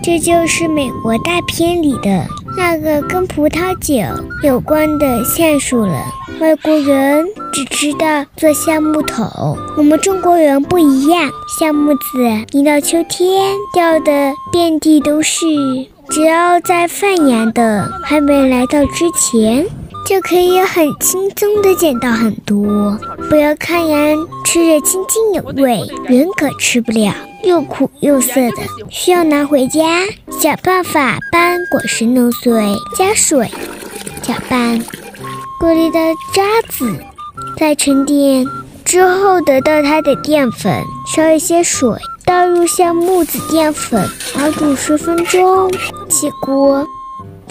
这就是美国大片里的那个跟葡萄酒有关的橡树了。外国人只知道做橡木桶，我们中国人不一样，橡木子一到秋天掉的遍地都是，只要在放羊的还没来到之前，就可以很轻松的捡到很多。不要看羊吃着津津有味，人可吃不了，又苦又涩的，需要拿回家，想办法把果实弄碎，加水搅拌。果里的渣子再沉淀之后得到它的淀粉，烧一些水，倒入橡木子淀粉，熬煮十分钟，起锅，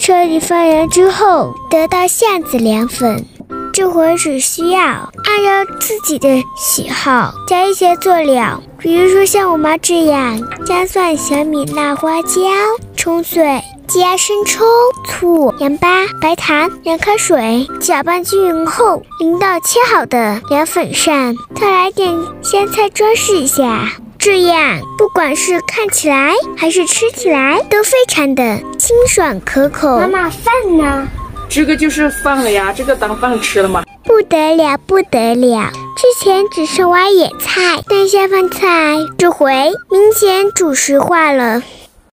彻底发芽之后得到橡子凉粉。这会只需要按照自己的喜好加一些佐料，比如说像我妈这样，姜、蒜、小米、辣、花椒，冲碎。加生抽、醋、盐巴、白糖、两开水，搅拌均匀后淋到切好的凉粉上，再来点香菜装饰一下。这样不管是看起来还是吃起来都非常的清爽可口。妈妈，饭呢？这个就是饭了呀，这个当饭吃了吗？不得了，不得了！之前只是挖野菜、但下饭菜，这回明显主食化了。